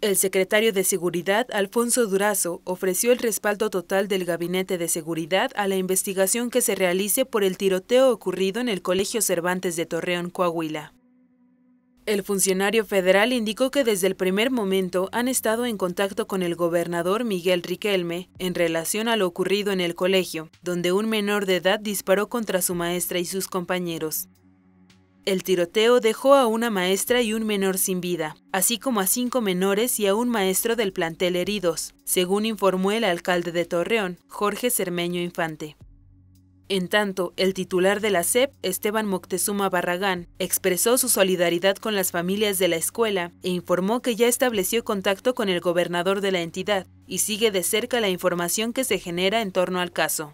El secretario de Seguridad, Alfonso Durazo, ofreció el respaldo total del Gabinete de Seguridad a la investigación que se realice por el tiroteo ocurrido en el Colegio Cervantes de Torreón, Coahuila. El funcionario federal indicó que desde el primer momento han estado en contacto con el gobernador Miguel Riquelme en relación a lo ocurrido en el colegio, donde un menor de edad disparó contra su maestra y sus compañeros. El tiroteo dejó a una maestra y un menor sin vida, así como a cinco menores y a un maestro del plantel heridos, según informó el alcalde de Torreón, Jorge Cermeño Infante. En tanto, el titular de la SEP, Esteban Moctezuma Barragán, expresó su solidaridad con las familias de la escuela e informó que ya estableció contacto con el gobernador de la entidad y sigue de cerca la información que se genera en torno al caso.